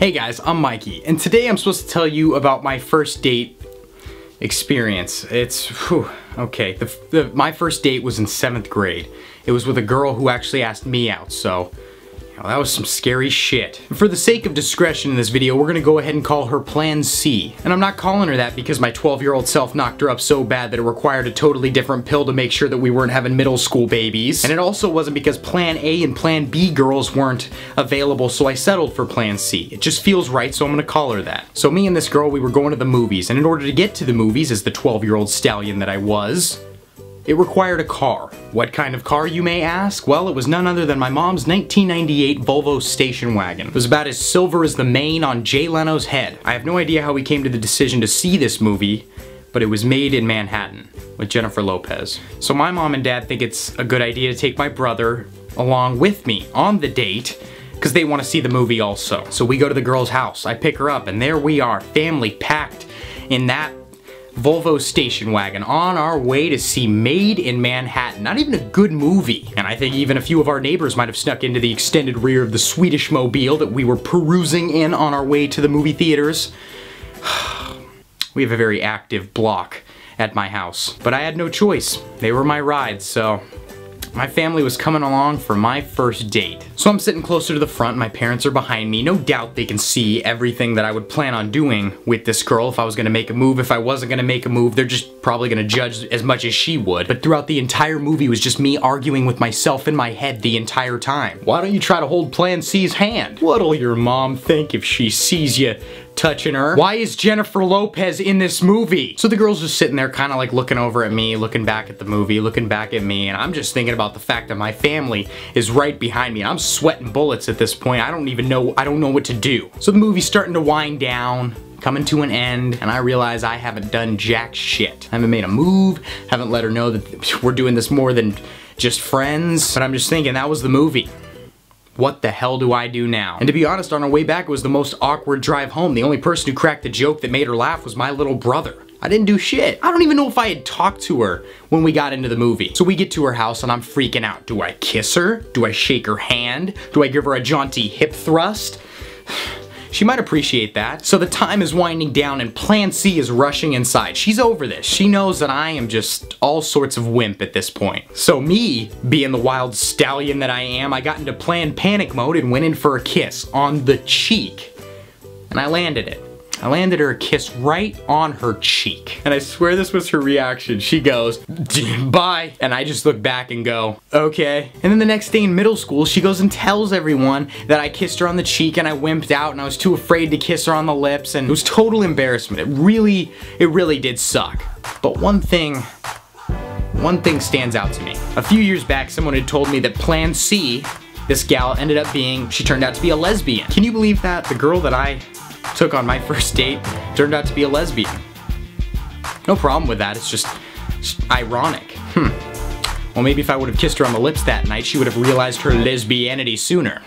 Hey guys, I'm Mikey, and today I'm supposed to tell you about my first date experience. It's, whew, okay, the, the, my first date was in seventh grade. It was with a girl who actually asked me out, so that was some scary shit. For the sake of discretion in this video, we're gonna go ahead and call her Plan C. And I'm not calling her that because my 12 year old self knocked her up so bad that it required a totally different pill to make sure that we weren't having middle school babies. And it also wasn't because Plan A and Plan B girls weren't available, so I settled for Plan C. It just feels right, so I'm gonna call her that. So me and this girl, we were going to the movies, and in order to get to the movies as the 12 year old stallion that I was, it required a car. What kind of car, you may ask? Well, it was none other than my mom's 1998 Volvo station wagon. It was about as silver as the mane on Jay Leno's head. I have no idea how we came to the decision to see this movie, but it was Maid in Manhattan with Jennifer Lopez. So my mom and dad think it's a good idea to take my brother along with me on the date because they want to see the movie also. So we go to the girl's house, I pick her up, and there we are, family packed in that Volvo station wagon on our way to see Maid in Manhattan. Not even a good movie. And I think even a few of our neighbors might have snuck into the extended rear of the Swedish mobile that we were perusing in on our way to the movie theaters. we have a very active block at my house. But I had no choice. They were my rides, so my family was coming along for my first date. So I'm sitting closer to the front, my parents are behind me. No doubt they can see everything that I would plan on doing with this girl if I was gonna make a move. If I wasn't gonna make a move, they're just probably gonna judge as much as she would. But throughout the entire movie was just me arguing with myself in my head the entire time. Why don't you try to hold Plan C's hand? What'll your mom think if she sees you touching her. Why is Jennifer Lopez in this movie? So the girl's just sitting there kind of like looking over at me, looking back at the movie, looking back at me, and I'm just thinking about the fact that my family is right behind me. I'm sweating bullets at this point. I don't even know, I don't know what to do. So the movie's starting to wind down coming to an end and I realize I haven't done jack shit. I haven't made a move, haven't let her know that we're doing this more than just friends, but I'm just thinking that was the movie what the hell do I do now? And to be honest, on our way back, it was the most awkward drive home. The only person who cracked the joke that made her laugh was my little brother. I didn't do shit. I don't even know if I had talked to her when we got into the movie. So we get to her house and I'm freaking out. Do I kiss her? Do I shake her hand? Do I give her a jaunty hip thrust? She might appreciate that. So the time is winding down and Plan C is rushing inside. She's over this. She knows that I am just all sorts of wimp at this point. So me, being the wild stallion that I am, I got into Plan Panic mode and went in for a kiss on the cheek. And I landed it. I landed her a kiss right on her cheek. And I swear this was her reaction. She goes, bye. And I just look back and go, okay. And then the next day in middle school, she goes and tells everyone that I kissed her on the cheek and I wimped out and I was too afraid to kiss her on the lips and it was total embarrassment. It really, it really did suck. But one thing, one thing stands out to me. A few years back, someone had told me that Plan C this gal ended up being, she turned out to be a lesbian. Can you believe that? The girl that I took on my first date turned out to be a lesbian. No problem with that, it's just, ironic. Hmm. Well, maybe if I would have kissed her on the lips that night, she would have realized her lesbianity sooner.